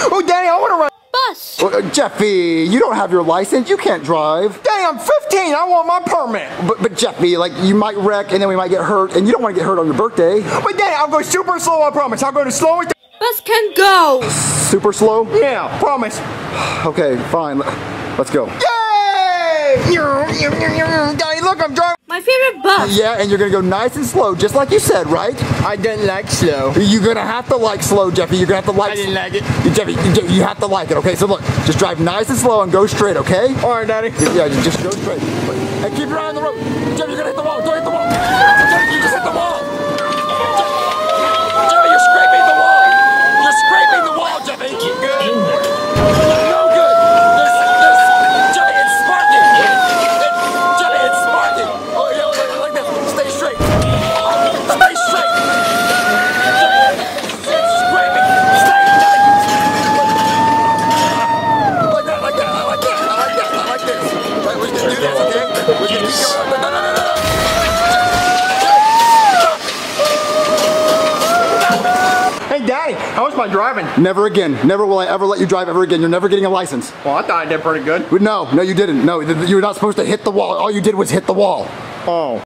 Oh, Danny, I want to ride. Bus. Well, uh, Jeffy, you don't have your license. You can't drive. Danny, I'm 15. I want my permit. But, but Jeffy, like you might wreck and then we might get hurt, and you don't want to get hurt on your birthday. But Danny, I'm going super slow, I promise. I'll go the slowest. Bus can go. Super slow. Yeah, promise. Okay, fine. Let's go. Yay! Danny, look, I'm driving. My favorite bus. Yeah, and you're gonna go nice and slow, just like you said, right? I didn't like slow. You're gonna have to like slow, Jeffy. You're gonna have to like. I didn't like it. Jeffy, you you have to like it. Okay, so look, just drive nice and slow and go straight. Okay? All right, Daddy. Yeah, just- just go straight. And keep your eye on the road. Jeffy, you're gonna hit the wall. Don't hit the wall. do this, okay? We can keep going. No, no, no, no, no. Hey, Daddy, how was my driving? Never again. Never will I ever let you drive ever again. You're never getting a license. Well, I thought I did pretty good. No, no, you didn't. No, you were not supposed to hit the wall. All you did was hit the wall. Oh.